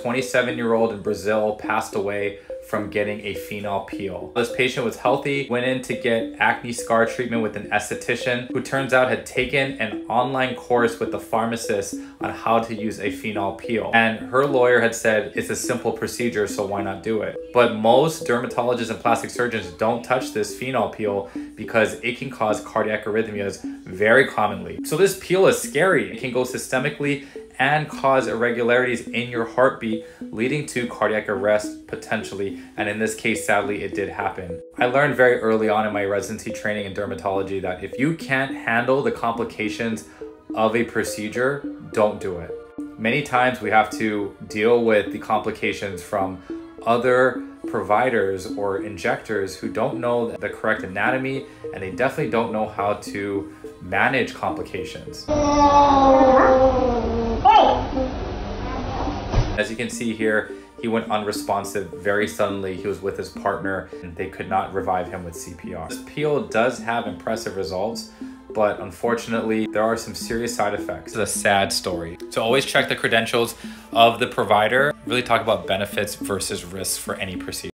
27 year old in Brazil passed away from getting a phenol peel. This patient was healthy, went in to get acne scar treatment with an esthetician who turns out had taken an online course with the pharmacist on how to use a phenol peel. And her lawyer had said it's a simple procedure, so why not do it? But most dermatologists and plastic surgeons don't touch this phenol peel because it can cause cardiac arrhythmias very commonly. So this peel is scary. It can go systemically and cause irregularities in your heartbeat, leading to cardiac arrest potentially. And in this case, sadly, it did happen. I learned very early on in my residency training in dermatology that if you can't handle the complications of a procedure, don't do it. Many times we have to deal with the complications from other providers or injectors who don't know the correct anatomy and they definitely don't know how to manage complications. As you can see here, he went unresponsive very suddenly. He was with his partner and they could not revive him with CPR. This peel does have impressive results, but unfortunately, there are some serious side effects. It's a sad story. So always check the credentials of the provider. Really talk about benefits versus risks for any procedure.